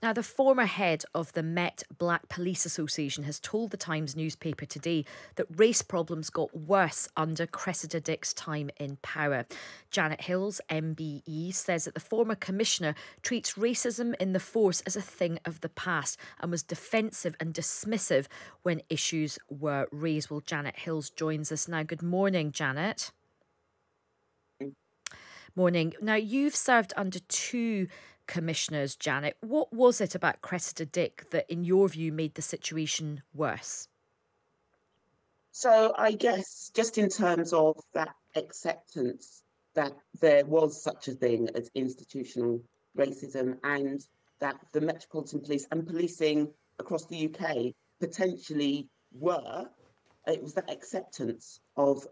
Now, the former head of the Met Black Police Association has told the Times newspaper today that race problems got worse under Cressida Dick's time in power. Janet Hills, MBE, says that the former commissioner treats racism in the force as a thing of the past and was defensive and dismissive when issues were raised. Well, Janet Hills joins us now. Good morning, Janet. Morning. Now, you've served under two commissioners, Janet. What was it about Cressida Dick that, in your view, made the situation worse? So, I guess just in terms of that acceptance that there was such a thing as institutional racism and that the Metropolitan Police and policing across the UK potentially were, it was that acceptance of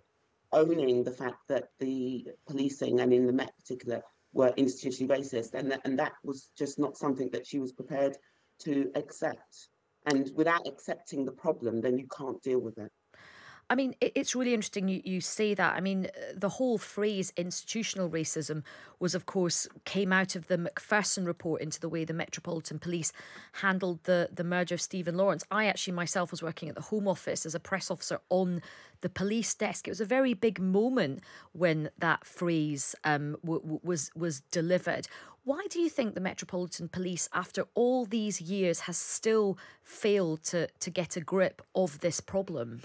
owning the fact that the policing and in the Met particular were institutionally racist, and that, and that was just not something that she was prepared to accept. And without accepting the problem, then you can't deal with it. I mean, it's really interesting you, you say that. I mean, the whole phrase institutional racism was, of course, came out of the Macpherson report into the way the Metropolitan Police handled the, the murder of Stephen Lawrence. I actually myself was working at the Home Office as a press officer on the police desk. It was a very big moment when that phrase um, was, was delivered. Why do you think the Metropolitan Police, after all these years, has still failed to, to get a grip of this problem?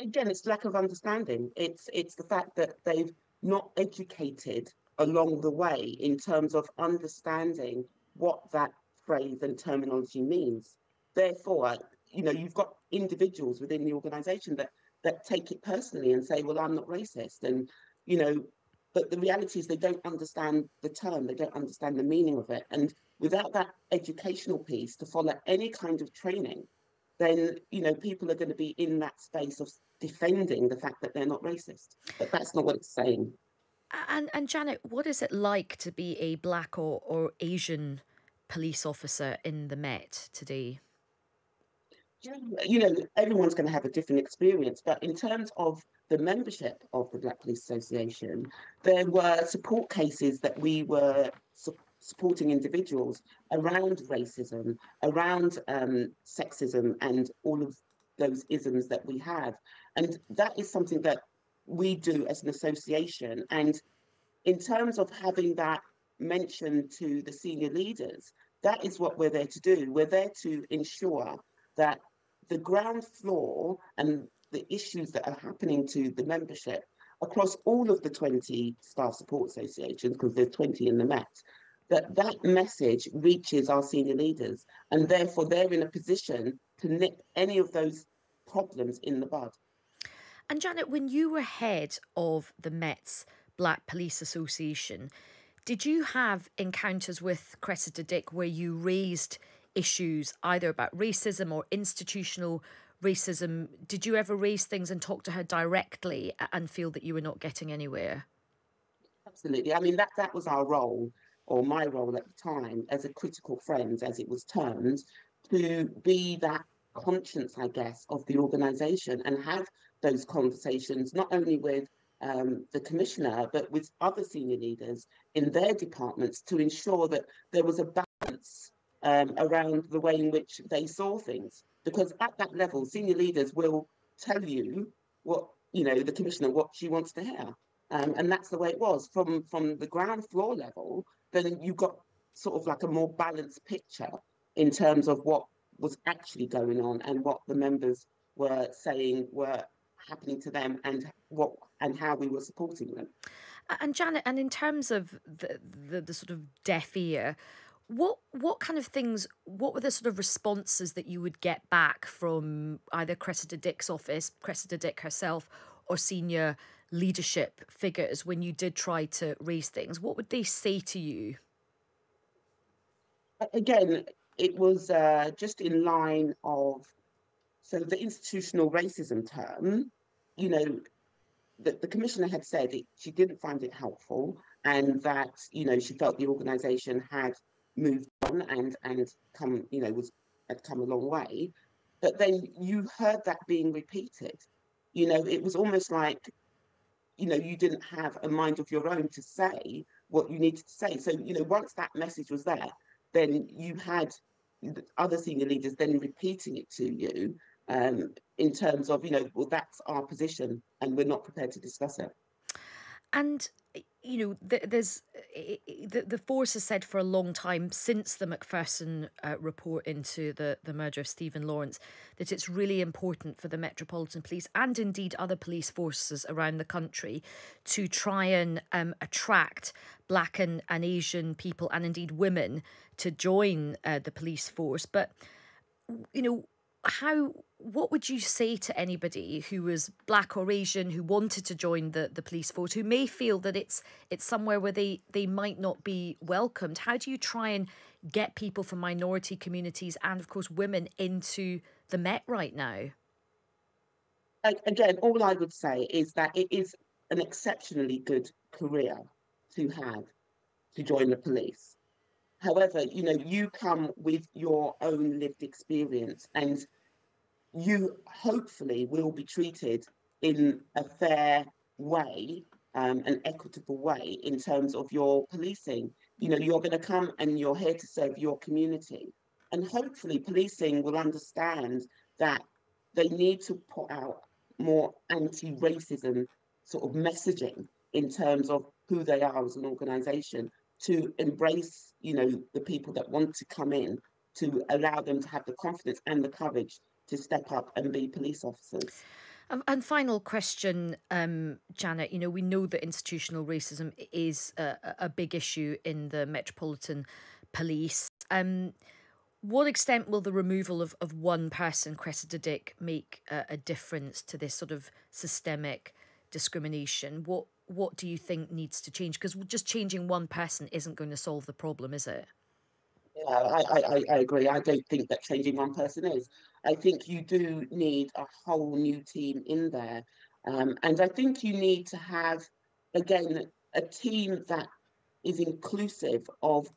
Again, it's lack of understanding. It's it's the fact that they've not educated along the way in terms of understanding what that phrase and terminology means. Therefore, you know, you've got individuals within the organisation that that take it personally and say, "Well, I'm not racist," and you know, but the reality is they don't understand the term, they don't understand the meaning of it, and without that educational piece to follow any kind of training then you know people are going to be in that space of defending the fact that they're not racist. But that's not what it's saying. And and Janet, what is it like to be a black or, or Asian police officer in the Met today? You know, everyone's going to have a different experience, but in terms of the membership of the Black Police Association, there were support cases that we were supporting individuals around racism, around um, sexism, and all of those isms that we have. And that is something that we do as an association. And in terms of having that mentioned to the senior leaders, that is what we're there to do. We're there to ensure that the ground floor and the issues that are happening to the membership across all of the 20 staff support associations, because there's 20 in the Met, that that message reaches our senior leaders and therefore they're in a position to nip any of those problems in the bud. And Janet, when you were head of the Met's Black Police Association, did you have encounters with Cressida Dick where you raised issues either about racism or institutional racism? Did you ever raise things and talk to her directly and feel that you were not getting anywhere? Absolutely. I mean, that, that was our role or my role at the time as a critical friend, as it was termed, to be that conscience, I guess, of the organisation and have those conversations not only with um, the commissioner, but with other senior leaders in their departments to ensure that there was a balance um, around the way in which they saw things. Because at that level, senior leaders will tell you what, you know, the commissioner, what she wants to hear. Um, and that's the way it was from from the ground floor level then you got sort of like a more balanced picture in terms of what was actually going on and what the members were saying were happening to them and what and how we were supporting them. And Janet, and in terms of the, the, the sort of deaf ear, what what kind of things what were the sort of responses that you would get back from either Cressida Dick's office, Cressida Dick herself, or senior leadership figures when you did try to raise things? What would they say to you? Again, it was uh, just in line of so the institutional racism term, you know, that the commissioner had said it, she didn't find it helpful and that, you know, she felt the organisation had moved on and and come, you know, was had come a long way. But then you heard that being repeated. You know, it was almost like you know you didn't have a mind of your own to say what you needed to say so you know once that message was there then you had other senior leaders then repeating it to you um, in terms of, you know, well, that's our position and we're not prepared to discuss it. And you know, there's the the force has said for a long time since the Macpherson uh, report into the the murder of Stephen Lawrence that it's really important for the Metropolitan Police and indeed other police forces around the country to try and um, attract Black and, and Asian people and indeed women to join uh, the police force. But you know, how what would you say to anybody who was black or asian who wanted to join the, the police force who may feel that it's it's somewhere where they they might not be welcomed? How do you try and get people from minority communities and of course women into the met right now? Again all i would say is that it is an exceptionally good career to have to join the police However, you know, you come with your own lived experience and you hopefully will be treated in a fair way, um, an equitable way in terms of your policing. You know, you're going to come and you're here to serve your community. And hopefully, policing will understand that they need to put out more anti racism sort of messaging in terms of who they are as an organization to embrace, you know, the people that want to come in, to allow them to have the confidence and the courage to step up and be police officers. Um, and final question, um, Janet. You know, we know that institutional racism is a, a big issue in the Metropolitan Police. Um, what extent will the removal of, of one person, Cressida Dick, make a, a difference to this sort of systemic discrimination? What what do you think needs to change? Because just changing one person isn't going to solve the problem, is it? Yeah, I, I, I agree. I don't think that changing one person is. I think you do need a whole new team in there. Um, and I think you need to have, again, a team that is inclusive of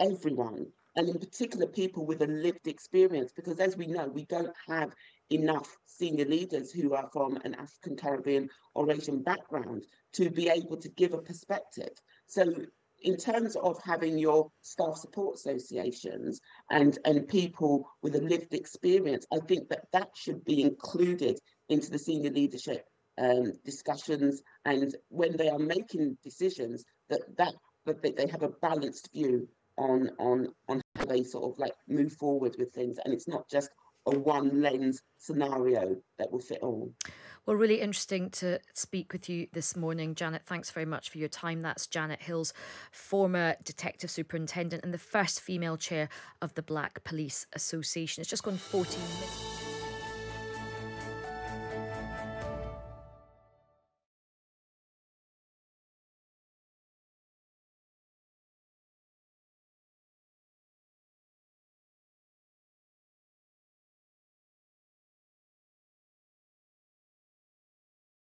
everyone, and in particular, people with a lived experience. Because as we know, we don't have enough senior leaders who are from an African Caribbean or Asian background to be able to give a perspective. So in terms of having your staff support associations and, and people with a lived experience, I think that that should be included into the senior leadership um, discussions and when they are making decisions that, that that they have a balanced view on on on how they sort of like move forward with things and it's not just a one lens scenario that will fit all. Well, really interesting to speak with you this morning, Janet. Thanks very much for your time. That's Janet Hills, former detective superintendent and the first female chair of the Black Police Association. It's just gone 14 minutes.